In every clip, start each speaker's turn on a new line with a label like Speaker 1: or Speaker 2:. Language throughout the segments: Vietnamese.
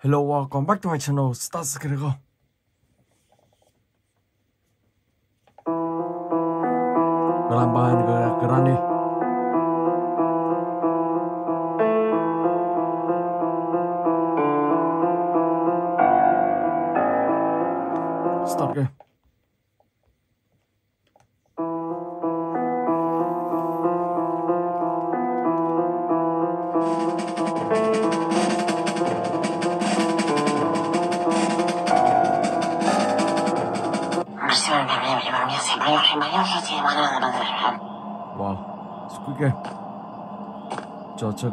Speaker 1: Hello, welcome back to my channel, Stars Kirago. Gelambahan ke kerani. Wow, Squid Game. trò chơi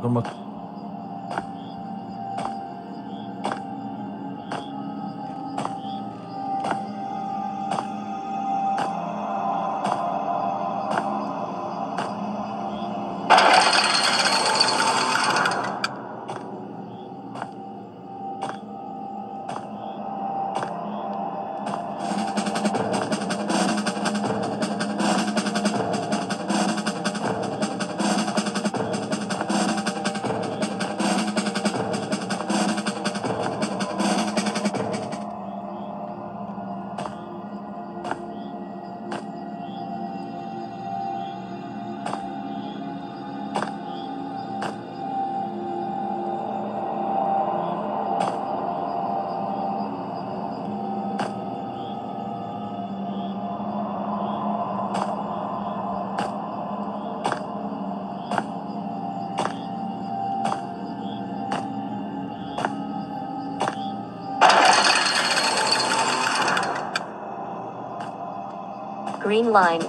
Speaker 2: Green line.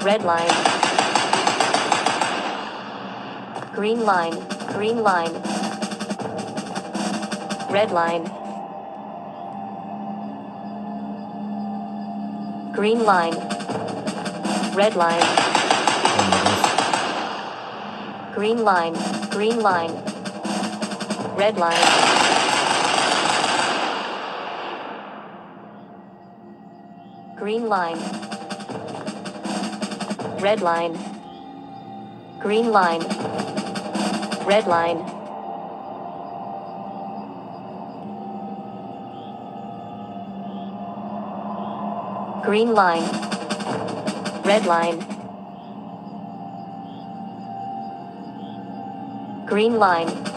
Speaker 2: Red line. Green line. Green line. Red line. Green line. Red line. Green line. Green line. Red line. Green line. Red line. Green line. Red line. Green line. Red line. Green line.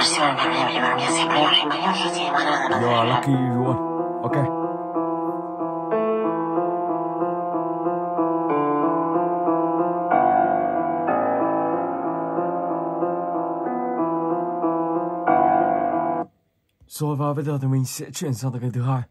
Speaker 1: You are lucky everyone. Okay. Rồi và bây giờ thì mình sẽ chuyển sang tới cái thứ hai.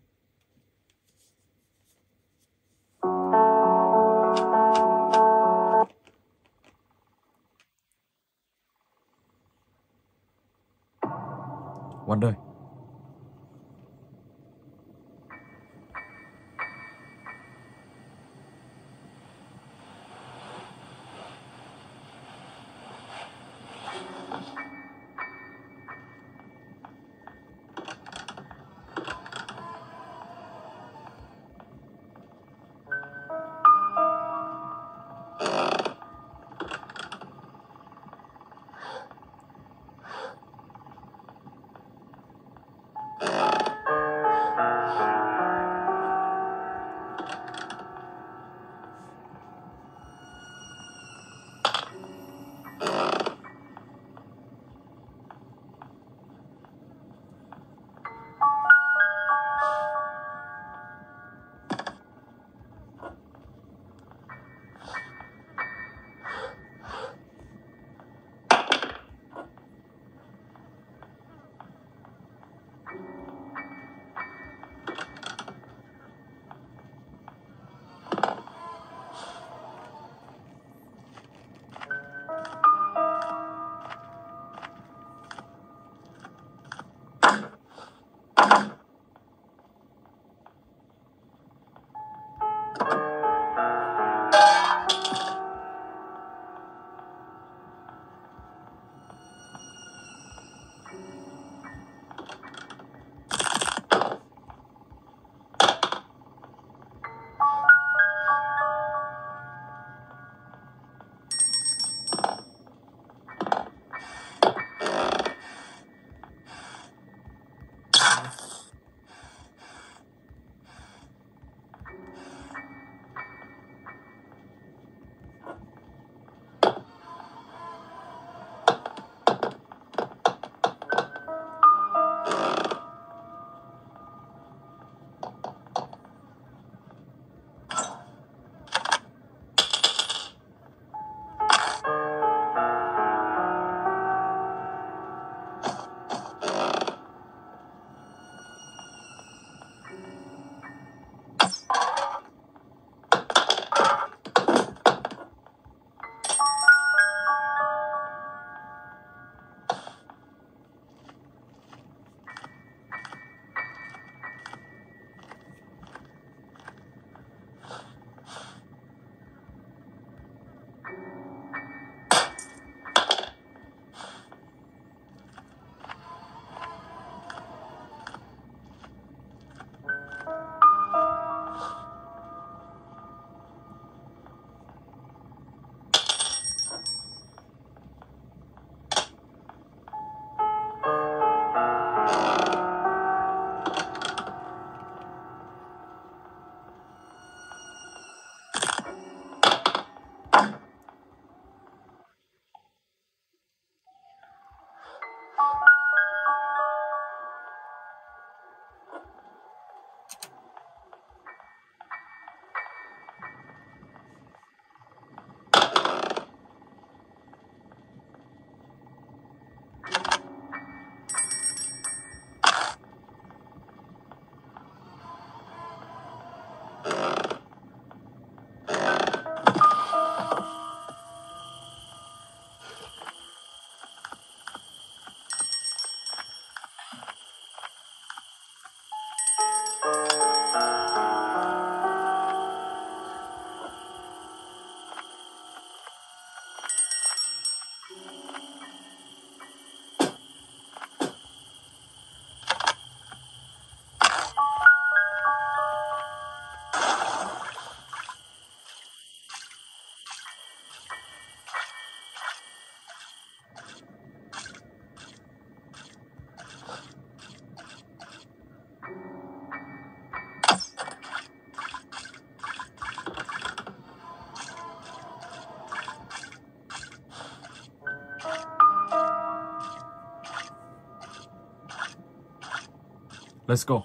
Speaker 1: Let's go.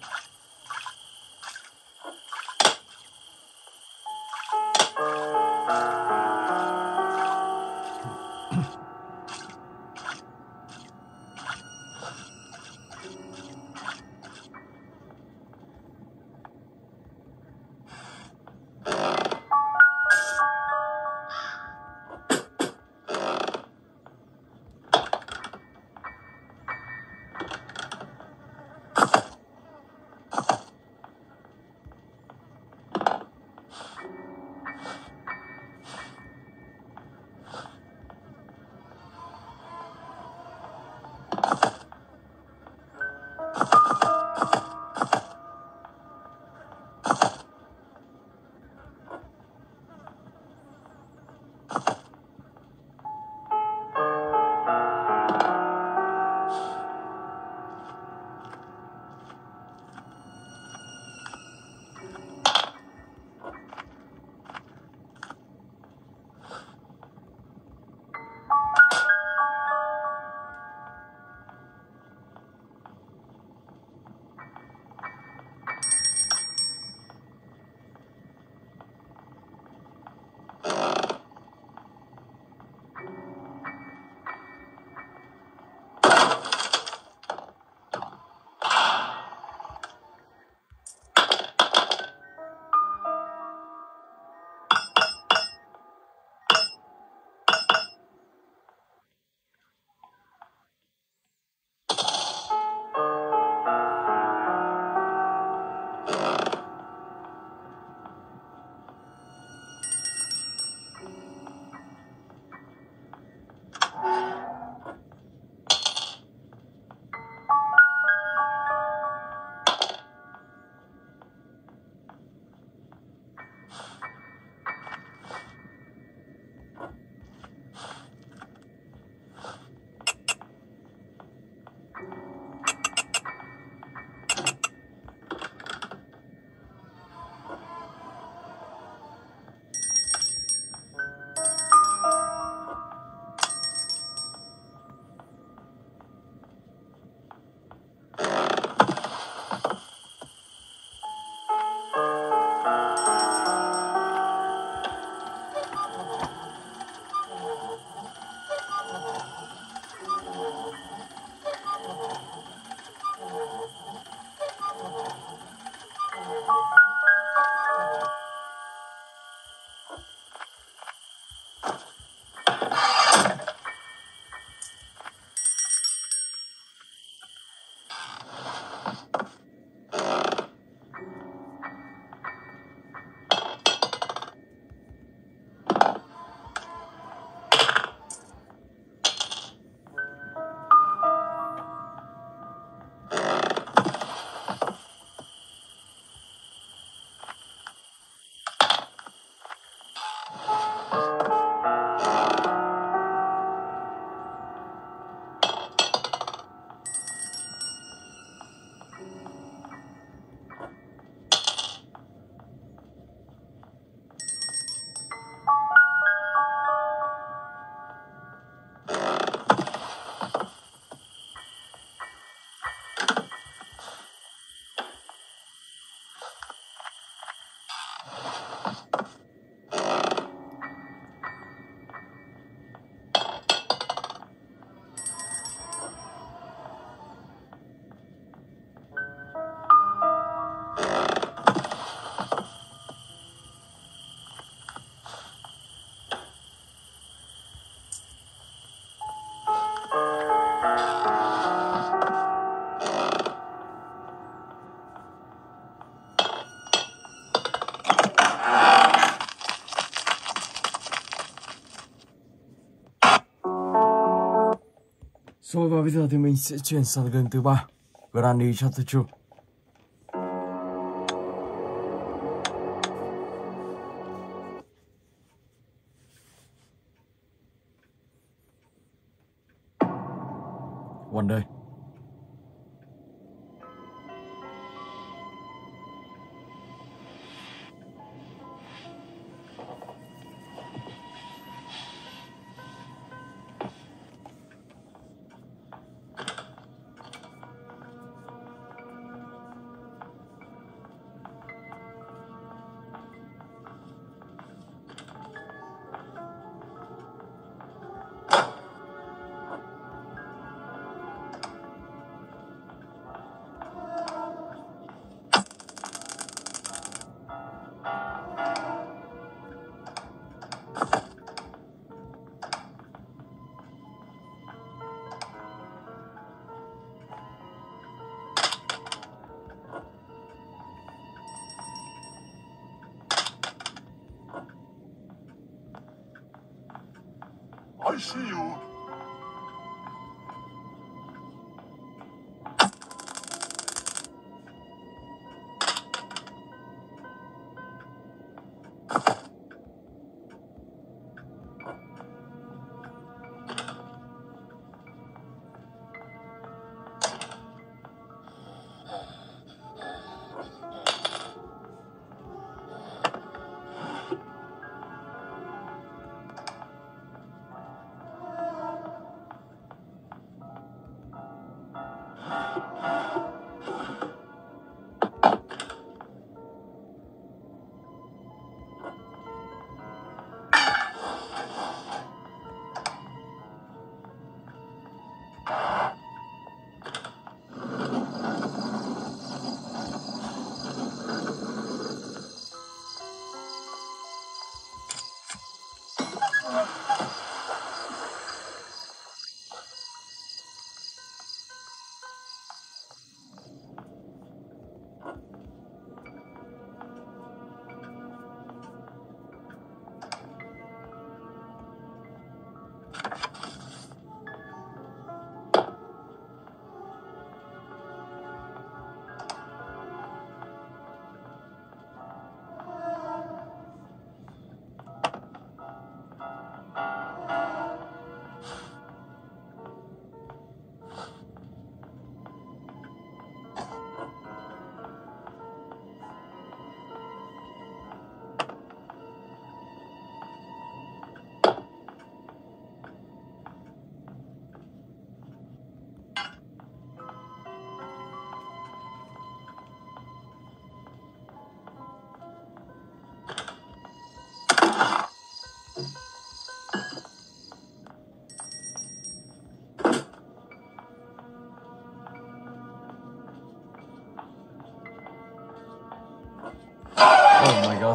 Speaker 1: Rồi và bây giờ thì mình sẽ chuyển sang game thứ ba. Granny Chapter 2
Speaker 3: 是有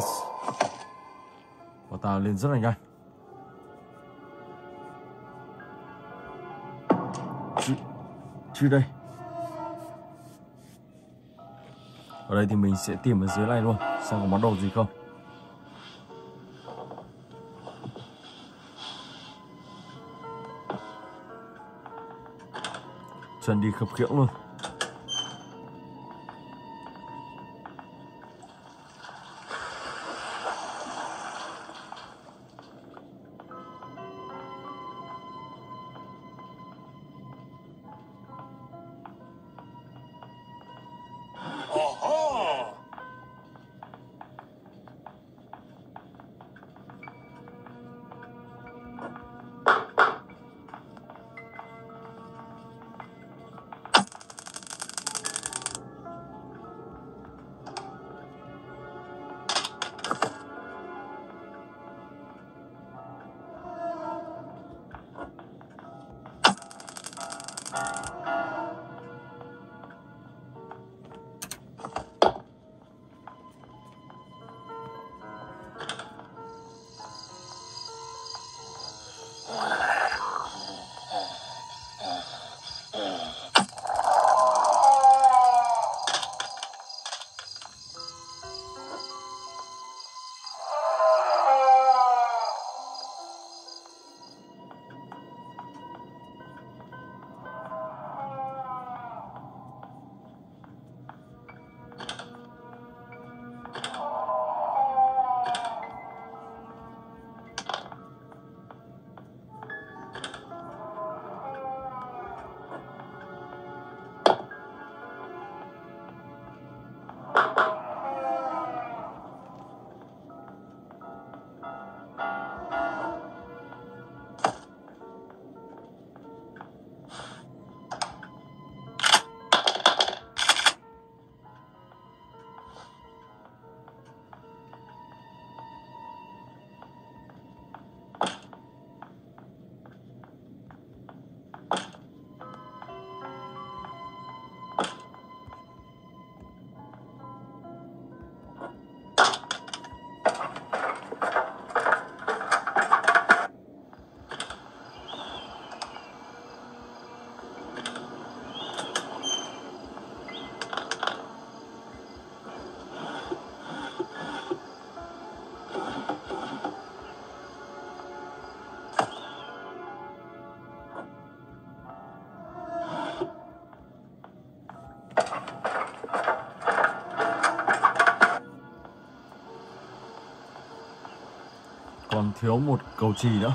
Speaker 1: Oh Và ta lên rất là nhanh. Chứ, chứ đây. Ở đây thì mình sẽ tìm ở dưới này luôn, xem có món đồ gì không. Chân đi khập khiễng luôn. Thiếu một cầu trì nữa.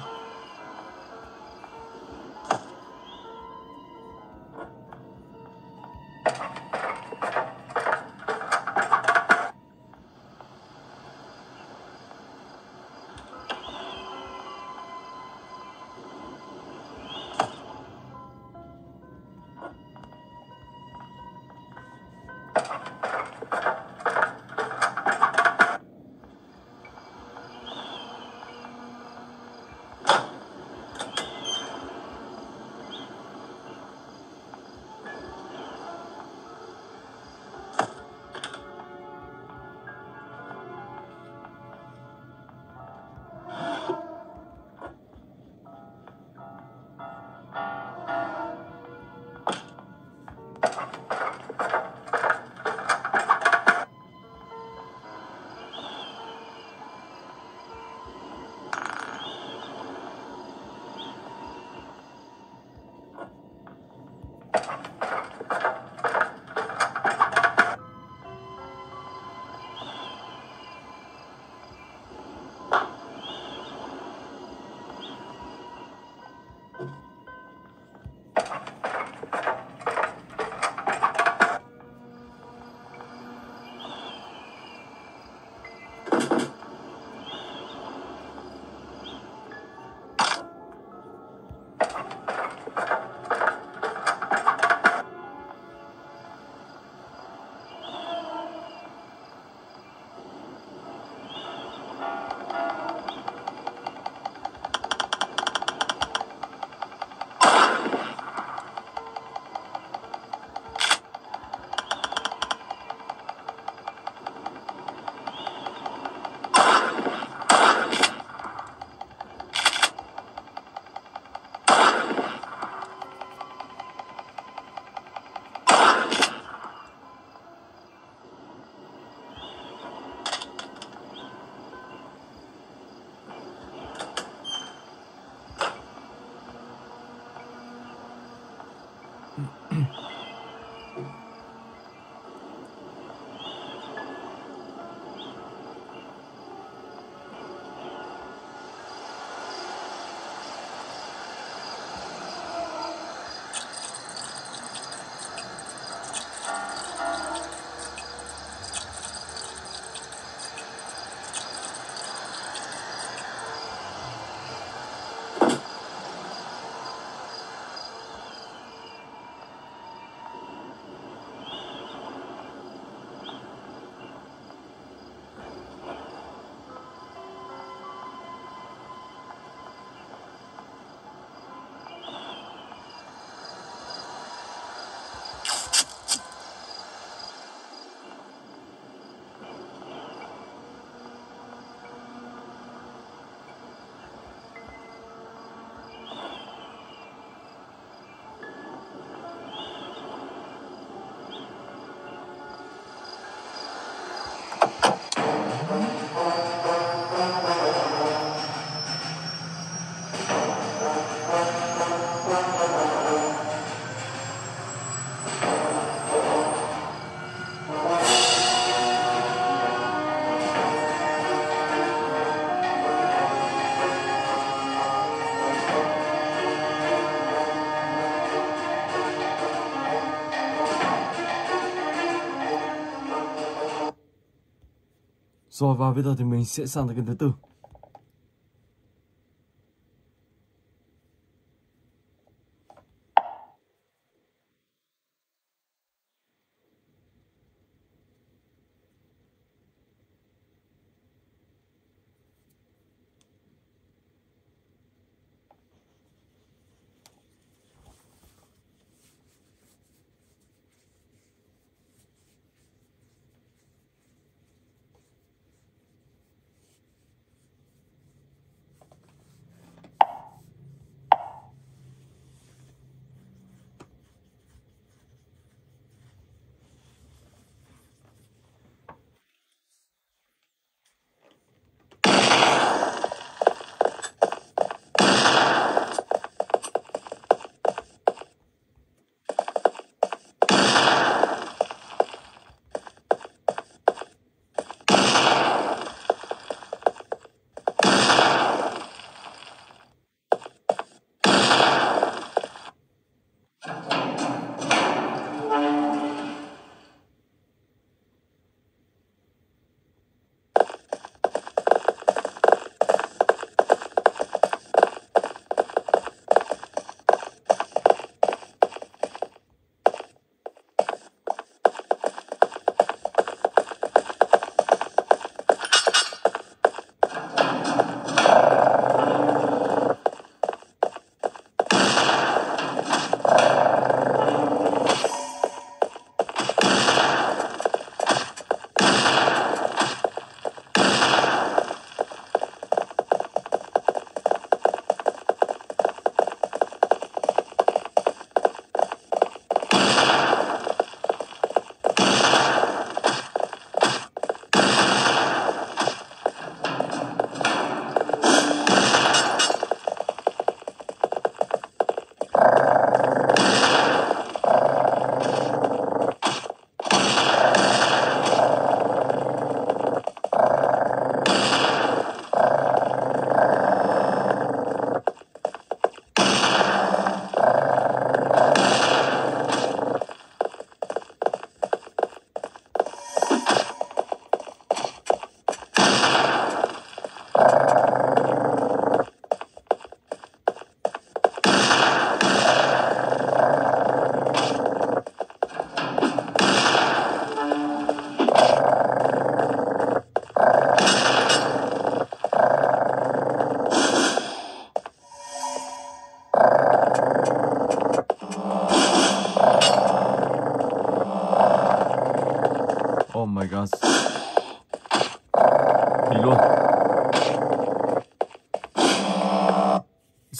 Speaker 1: Rồi và bây giờ thì mình sẽ sang tới kênh thứ tư.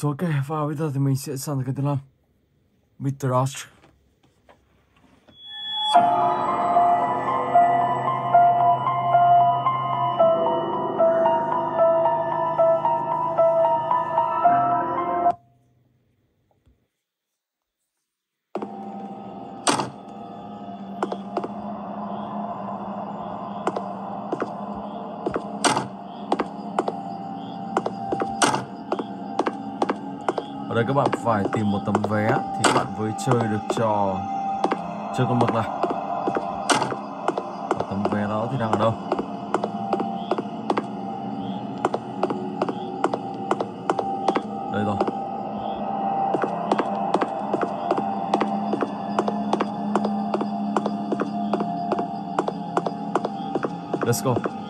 Speaker 1: số kế và với ta thì mình sẽ sẵn cái tên làm Mr. Osh các bạn phải tìm một tấm vé thì các bạn mới chơi được trò chơi con mực này Và tấm vé đó thì đang ở đâu? Đây rồi. Let's go.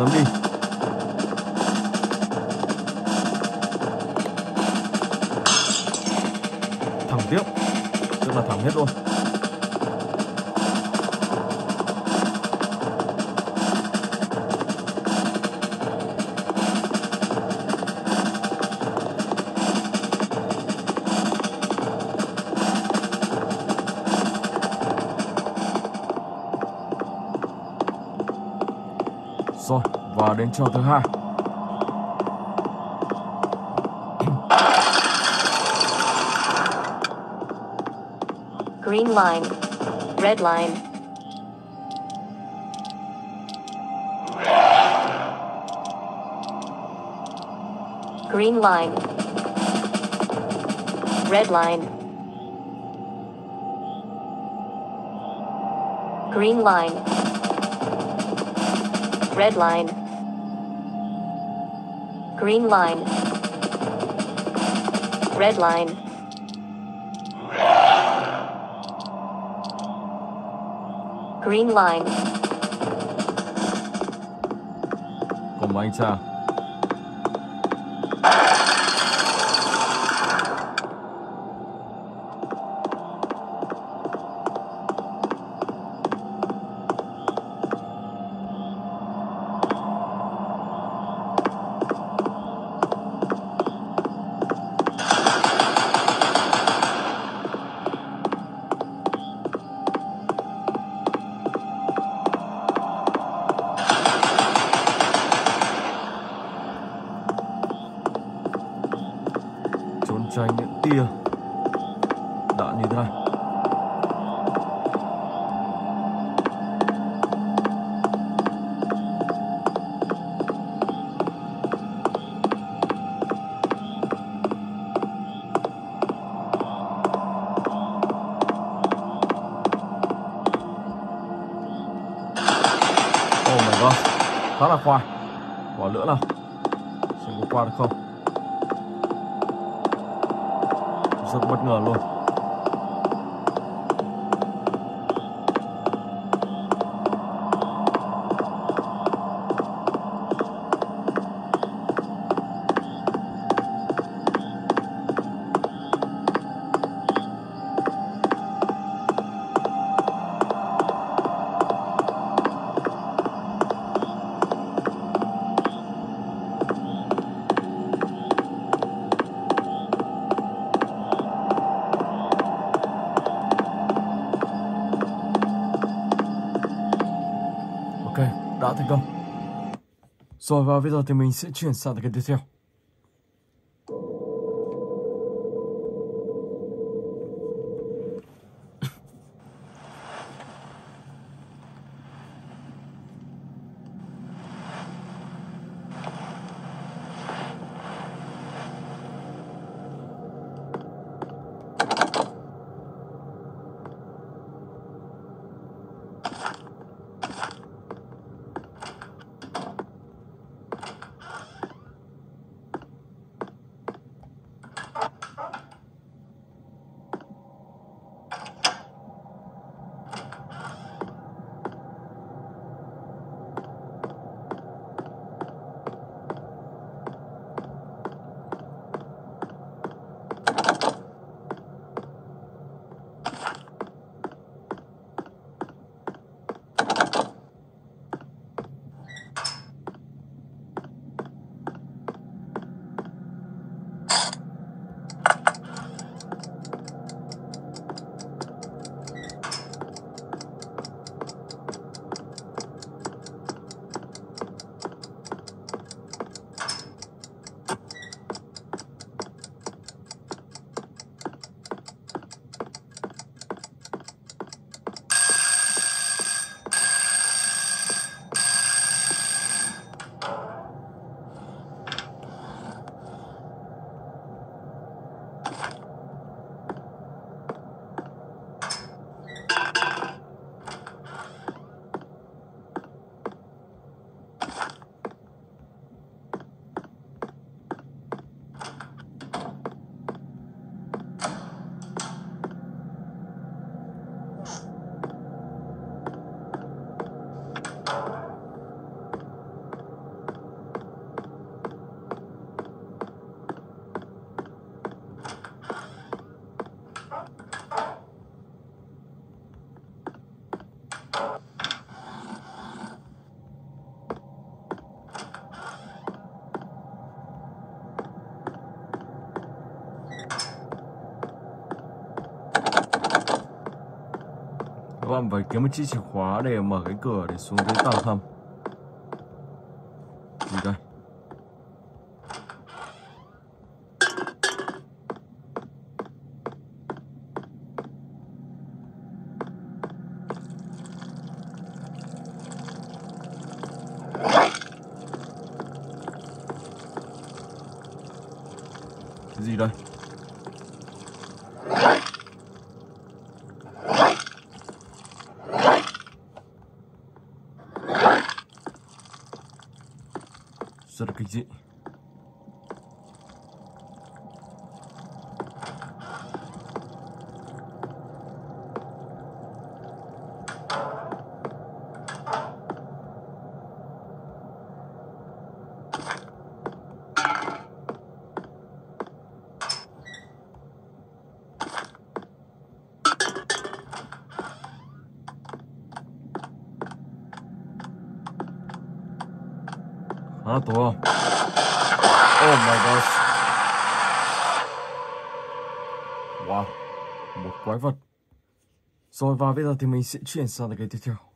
Speaker 1: Mozambique. Đến trò thứ hai
Speaker 2: Green line. Red line. Green line. Red line. Green line. Red line. Green line. Red line. Green line.
Speaker 1: còn anh sao Khá là khoai. Quả nữa nào. Xem có qua được không? Rất bất ngờ luôn. Rồi và bây giờ thì mình sẽ chuyển sang cái tiếp theo. Các bạn phải kiếm một chiếc chìa khóa để mở cái cửa để xuống cái tầng hầm khá không oh my gosh wow một quái vật rồi và bây giờ thì mình sẽ chuyển sang cái tiếp theo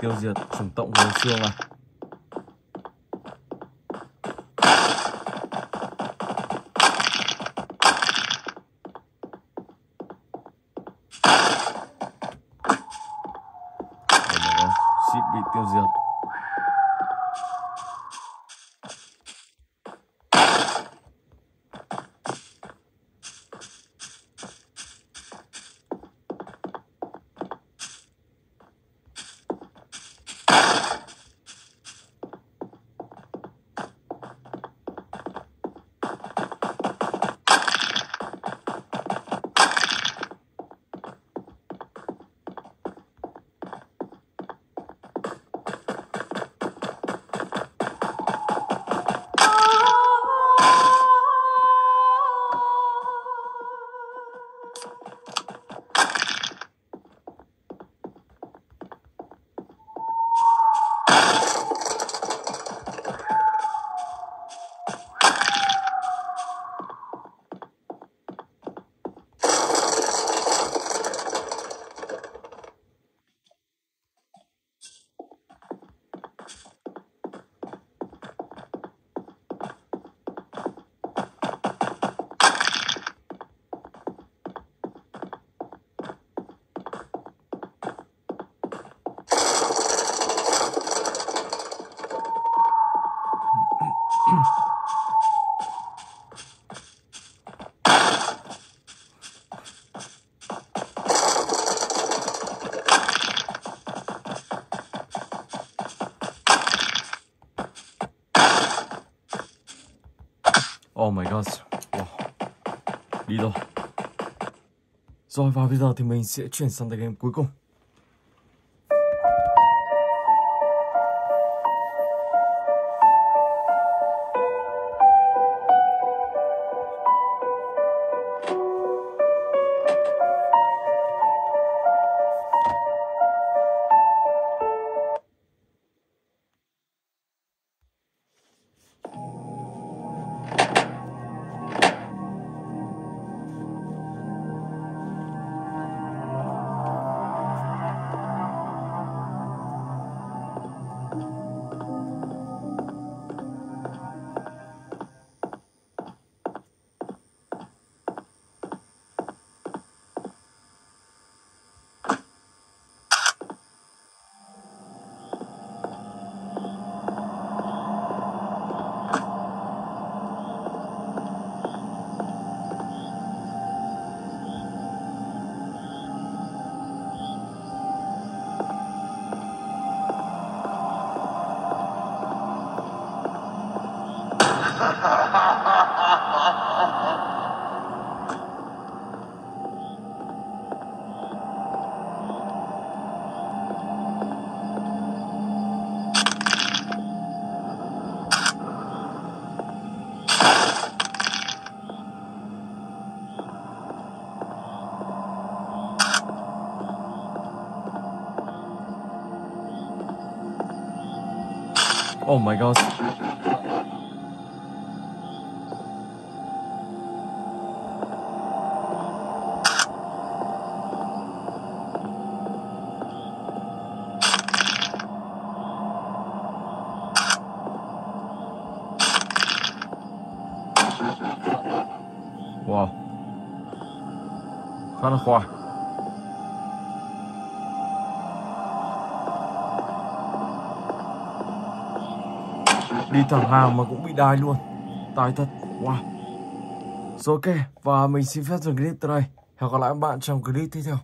Speaker 1: tiêu diệt chủng tộc người xương này Oh my god. Wow. Đi rồi. Rồi và bây giờ thì mình sẽ chuyển sang tới game cuối cùng. Oh my god. Thằng Hà mà cũng bị đai luôn. Tài thật. Wow. Rồi ok, và mình xin phép dừng clip tại đây. Hẹn gặp lại các bạn trong clip tiếp theo.